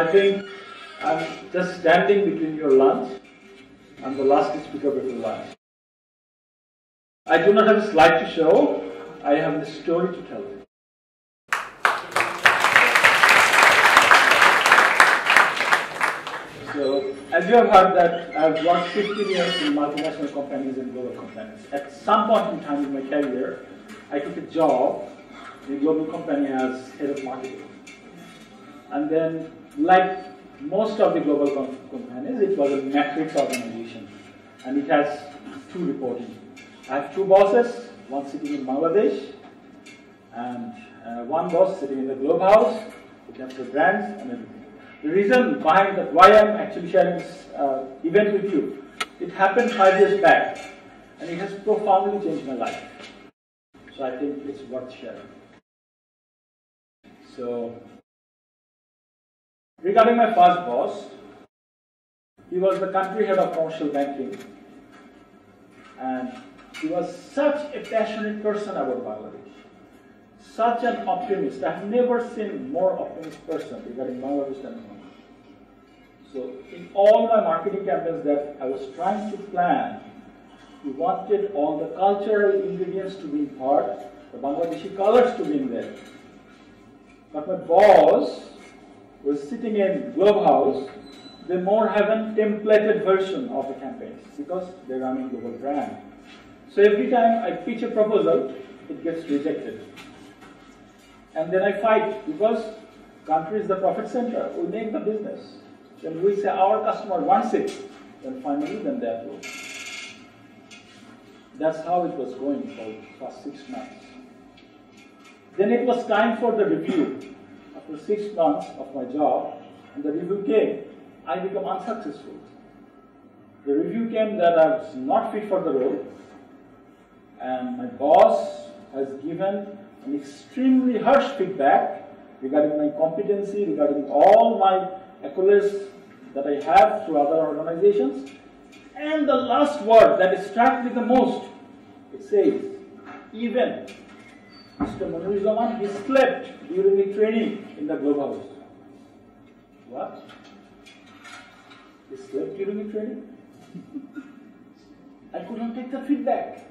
I think I'm just standing between your lunch and the last speaker before lunch. I do not have a slide to show. I have a story to tell. So, as you have heard that I've worked 15 years in multinational companies and global companies. At some point in time in my career, I took a job in a global company as head of marketing. And then, like most of the global com companies, it was a matrix organization. And it has two reporting. I have two bosses, one sitting in Bangladesh, and uh, one boss sitting in the Globe House, who capture brands and everything. The reason behind that, why I'm actually sharing this uh, event with you, it happened five years back, and it has profoundly changed my life. So I think it's worth sharing. So, regarding my first boss, he was the country head of commercial banking, and he was such a passionate person about Bangladesh such an optimist. I have never seen more optimistic person regarding Bangladesh than him. So in all my marketing campaigns that I was trying to plan, we wanted all the cultural ingredients to be in part, the Bangladeshi colors to be in there. But my boss was sitting in Globe House, they more have a templated version of the campaigns because they're running global brand. So every time I pitch a proposal, it gets rejected. And then I fight because country is the profit center. We make the business. Then we say our customer wants it. Then finally, then they approve. That's how it was going for first six months. Then it was time for the review. After six months of my job, and the review came, I become unsuccessful. The review came that I was not fit for the role, and my boss has given an extremely harsh feedback regarding my competency, regarding all my accolades that I have through other organizations. And the last word that struck me the most, it says, even Mr. Moniruzzaman, he slept during the training in the Globe House. What? He slept during the training? I could not take the feedback.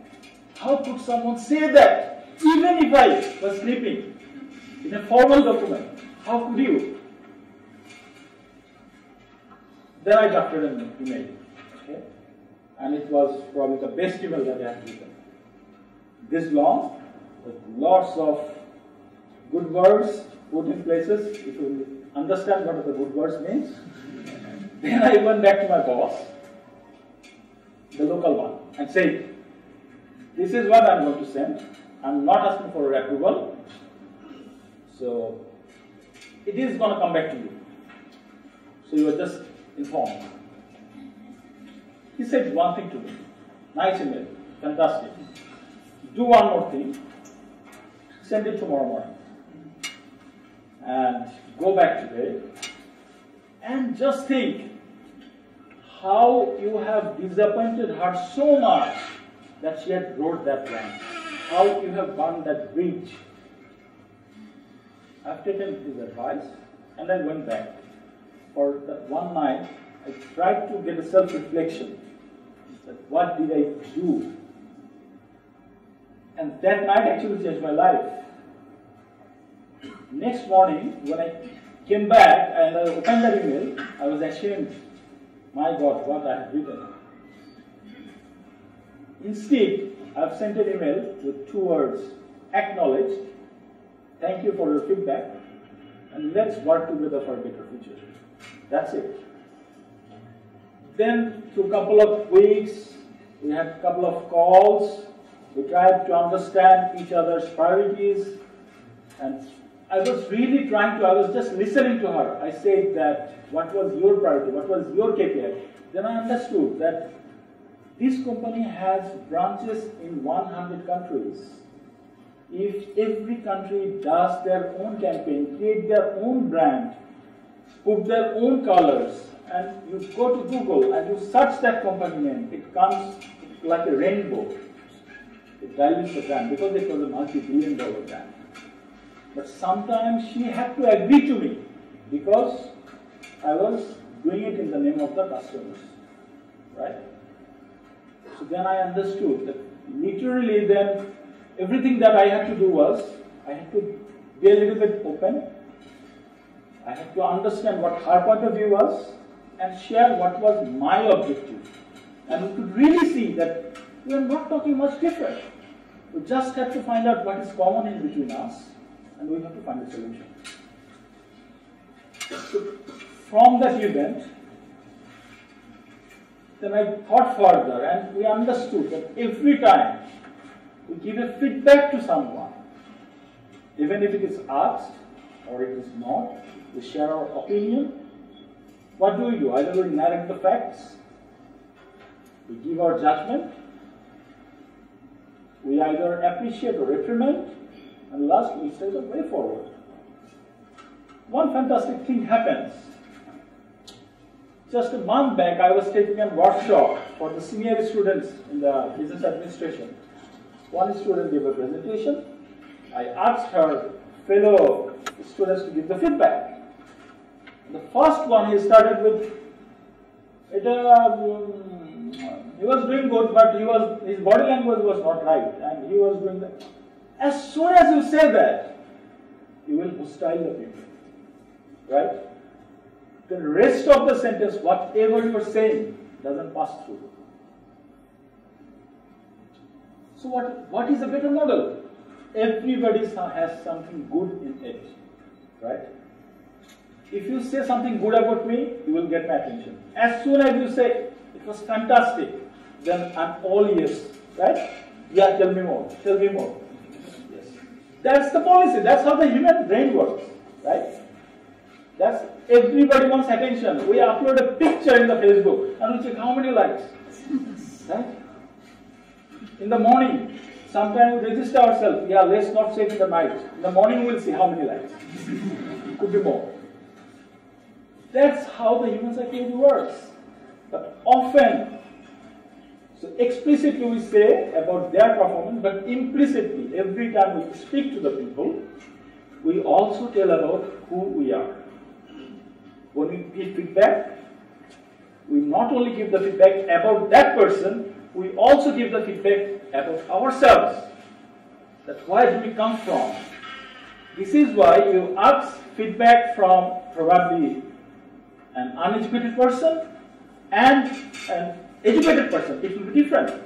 How could someone say that? even if I was sleeping in a formal document, how could you? Then I drafted an email, okay? and it was probably the best email that I have written. This long, lots of good words put in places. If you understand what the good words means, then I went back to my boss, the local one, and said, "This is what I'm going to send." I'm not asking for approval. So it is going to come back to you. So you are just informed. He said one thing to me. Nice email. Fantastic. Do one more thing. Send it tomorrow morning. And go back today. And just think how you have disappointed her so much that she had wrote that plan how you have done that bridge. I've taken his advice and I went back. For one night, I tried to get a self-reflection. What did I do? And that night actually changed my life. Next morning, when I came back and I opened the email, I was ashamed. My God, what I had written. Instead, I've sent an email with two words, acknowledged, thank you for your feedback, and let's work together for a better future. That's it. Then, through a couple of weeks, we had a couple of calls. We tried to understand each other's priorities. And I was really trying to, I was just listening to her. I said that, what was your priority? What was your KPI? Then I understood that this company has branches in 100 countries. If every country does their own campaign, create their own brand, put their own colors, and you go to Google and you search that company name, it comes like a rainbow. The brand because it was a multi-billion dollar brand. But sometimes she had to agree to me because I was doing it in the name of the customers, right? So then I understood that literally then everything that I had to do was I had to be a little bit open. I had to understand what her point of view was and share what was my objective. And we could really see that we are not talking much different. We just have to find out what is common in between us and we have to find a solution. So from that event, then I thought further and we understood that every time we give a feedback to someone, even if it is asked or it is not, we share our opinion. What do we do? Either we narrate the facts, we give our judgment, we either appreciate or reprimand, and last we the way forward. One fantastic thing happens. Just a month back, I was taking a workshop for the senior students in the business administration. One student gave a presentation. I asked her fellow students to give the feedback. The first one he started with, it, uh, he was doing good, but he was his body language was not right, and he was doing that. As soon as you say that, you will hostile the people, right? The rest of the sentence, whatever you are saying, doesn't pass through. So what, what is a better model? Everybody has something good in it, right? If you say something good about me, you will get my attention. As soon as you say, it was fantastic, then I'm all yes, right? Yeah, tell me more, tell me more. Yes. That's the policy, that's how the human brain works, right? That's everybody wants attention. We upload a picture in the Facebook and we check how many likes. right? In the morning, sometimes we register ourselves. Yeah, let's not say in the night. In the morning, we'll see how many likes. Could be more. That's how the human psychology works. But often, so explicitly we say about their performance, but implicitly, every time we speak to the people, we also tell about who we are. When we give feedback, we not only give the feedback about that person, we also give the feedback about ourselves. That where do we come from? This is why you ask feedback from probably an uneducated person and an educated person. It will be different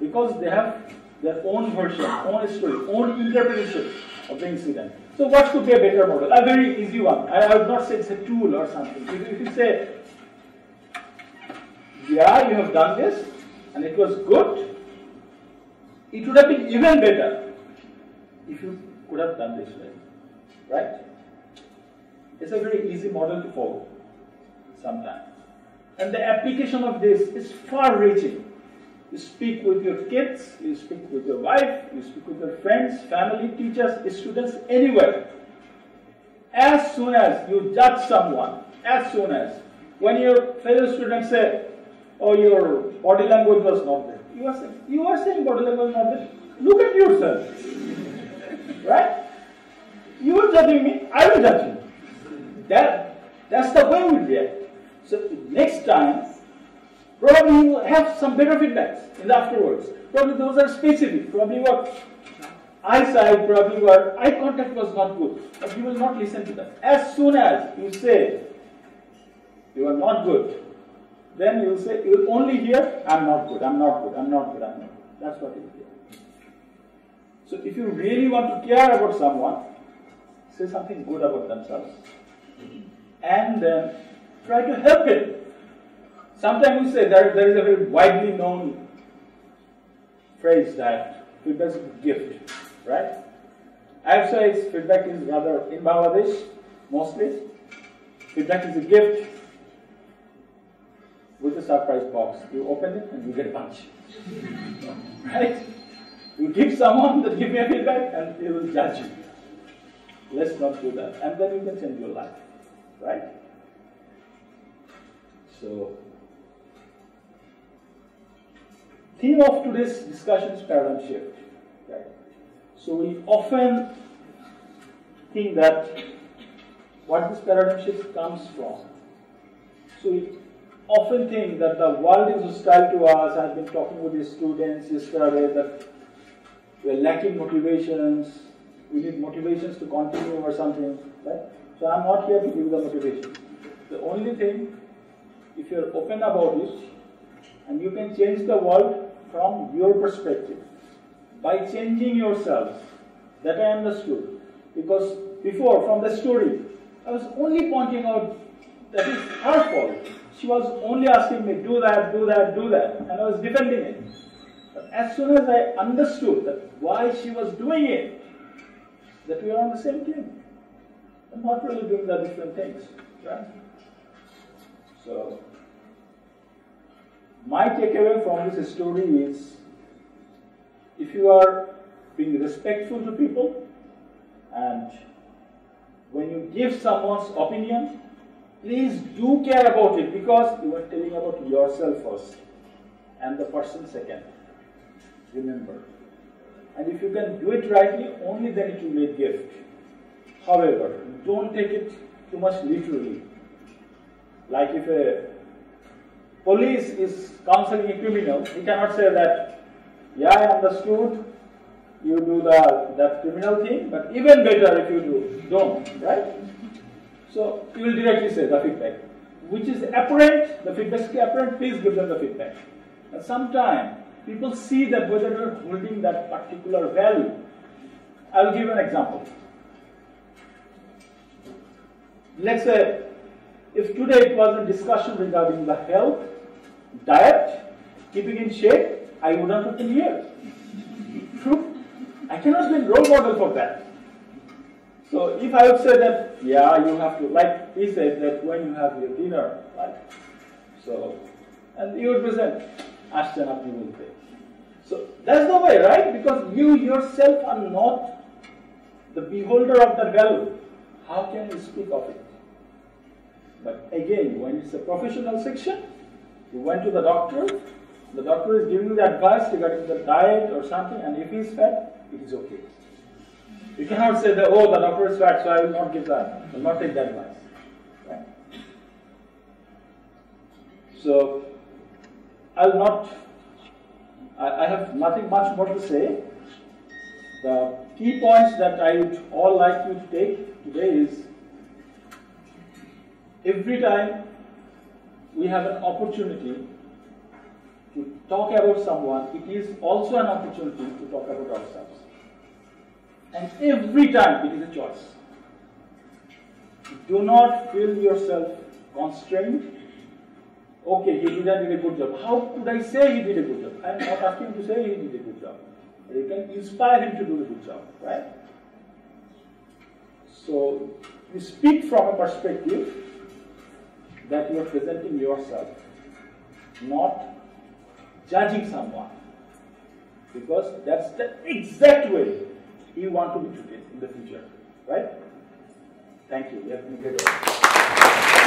because they have their own version, own story, own interpretation of the incident. So what could be a better model? A very easy one. I, would not say it's a tool or something. If, if you say, yeah, you have done this, and it was good, it would have been even better if you could have done this way. Right? It's a very easy model to follow sometimes. And the application of this is far reaching. You speak with your kids, you speak with your wife, you speak with your friends, family, teachers, students, anywhere. As soon as you judge someone, as soon as when your fellow students say, oh, your body language was not there. You are saying, you are saying body language not there. Look at yourself. right? You are judging me, I will judge you. That, that's the way we react. So next time, probably you will have some better feedbacks in the afterwards. Probably those are specific. Probably your eyesight, probably your eye contact was not good. But you will not listen to that. As soon as you say you are not good, then you will say, you will only hear, I'm not good, I'm not good, I'm not good, I'm not good. That's what you will hear. So if you really want to care about someone, say something good about themselves. And then try to help it. Sometimes we say there, there is a very widely known phrase that feedback is a gift, right? I've say feedback is rather in Bangladesh mostly. Feedback is a gift with a surprise box. You open it and you get a punch. right? You give someone that give me a feedback and they will judge you. Let's not do that. And then you can change your life. Right? So, theme of today's discussion is paradigm shift. Right? So we often think that what this paradigm shift comes from So we often think that the world is hostile to us. I've been talking with the students yesterday that we're lacking motivations. We need motivations to continue or something. Right? So I'm not here to give the motivation. The only thing, if you're open about it, and you can change the world from your perspective by changing yourself. That I understood. Because before, from the story, I was only pointing out that it's her fault. She was only asking me, do that, do that, do that, and I was defending it. But as soon as I understood that why she was doing it, that we are on the same team. I'm not really doing the different things. Right? So my takeaway from this story is if you are being respectful to people and when you give someone's opinion, please do care about it because you are telling about yourself first and the person second. Remember. And if you can do it rightly, only then it will be a gift. However, don't take it too much literally. Like if a police is counseling a criminal, he cannot say that, yeah, I understood, you do the that criminal thing, but even better if you do, don't, right? So you will directly say the feedback. Which is apparent, the feedback is apparent, please give them the feedback. And sometimes people see that whether you're holding that particular value. I'll give an example. Let's say if today it was a discussion regarding the health, diet, keeping in shape, I wouldn't have been here. True? I cannot be a role model for that. So if I would say that, yeah, you have to, like he said that when you have your dinner, right? So, and you would present, Ashton apni bolte. So that's the way, right? Because you yourself are not the beholder of that value. How can you speak of it? But again, when it's a professional section, you went to the doctor, the doctor is giving you the advice regarding the diet or something, and if he's fat, it is okay. You cannot say that, oh, the doctor is fat, so I will not give that. I will not take that advice. Right? So, I'll not, I, I have nothing much more to say. The key points that I would all like you to take today is every time we have an opportunity to talk about someone, it is also an opportunity to talk about ourselves. And every time it is a choice. Do not feel yourself constrained. Okay, he do a good job. How could I say he did a good job? I'm not asking to say he did a good job. You can inspire him to do a good job, right? So you speak from a perspective that you are presenting yourself, not judging someone. Because that's the exact way you want to be treated in the future. Right? Thank you. Let me get